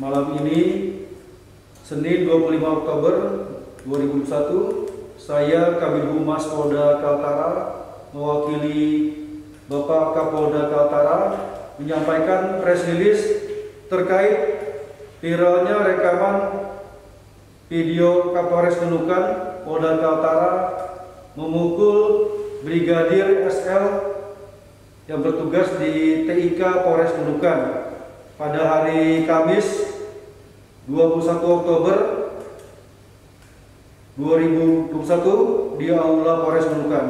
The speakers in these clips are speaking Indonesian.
Malam ini Senin 25 Oktober 2021 saya Kabid Humas Polda Kaltara mewakili Bapak Kapolda Kaltara menyampaikan press release terkait viralnya rekaman video Kapolres Nunukan Polda Kaltara memukul Brigadir SL yang bertugas di TIK Polres Nunukan pada hari Kamis 21 Oktober 2021 di Aula Polres Nunukan.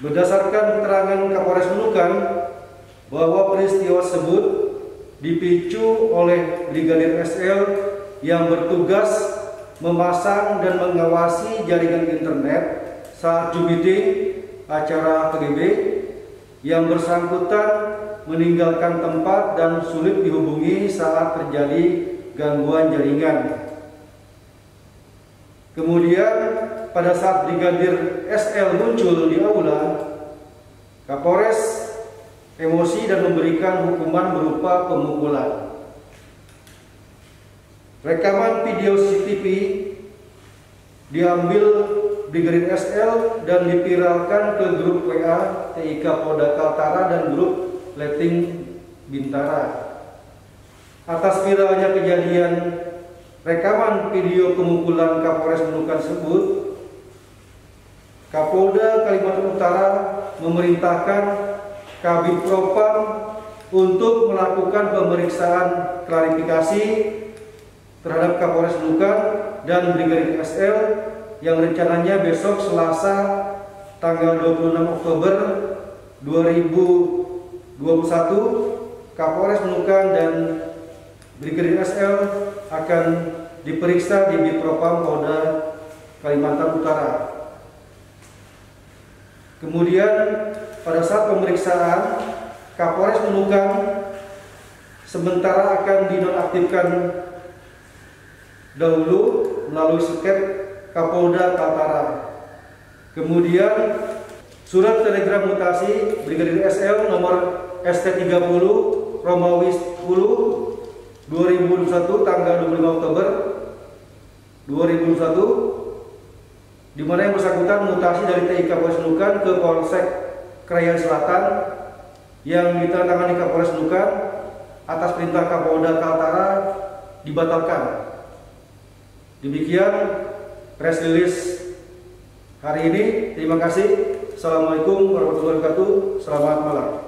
Berdasarkan keterangan Kapolres Nunukan bahwa peristiwa tersebut dipicu oleh Brigadir SL yang bertugas memasang dan mengawasi jaringan internet saat meeting acara PGB yang bersangkutan meninggalkan tempat dan sulit dihubungi saat terjadi gangguan jaringan. Kemudian pada saat Brigadir SL muncul di aula, Kapolres emosi dan memberikan hukuman berupa pemukulan. Rekaman video CCTV diambil Brigadir SL dan dipiralkan ke grup WA TIK Polda Kaltara dan grup Leting Bintara. Atas viralnya kejadian rekaman video pemukulan Kapolres Nunukan tersebut, Kapolda Kalimantan Utara memerintahkan Kabit Propam untuk melakukan pemeriksaan klarifikasi terhadap Kapolres Nunukan dan Brigadir SL yang rencananya besok Selasa tanggal 26 Oktober 2021 Kapolres Nunukan dan Brigadir SL akan diperiksa di Bipropam Polda Kalimantan Utara. Kemudian pada saat pemeriksaan Kapolres Nunukan sementara akan dinonaktifkan dahulu melalui sket Kapolda Kaltara. Kemudian surat telegram mutasi Brigadir SL nomor ST30 Romawi 10 2021 tanggal 25 Oktober 2021 di mana yang bersangkutan mutasi dari TIK Polres Nunukan ke Polsek Krayan Selatan yang ditandatangani Kapolres Nunukan atas perintah Kapolda Kaltara dibatalkan. Demikian press release hari ini. Terima kasih. Assalamualaikum warahmatullahi wabarakatuh. Selamat malam.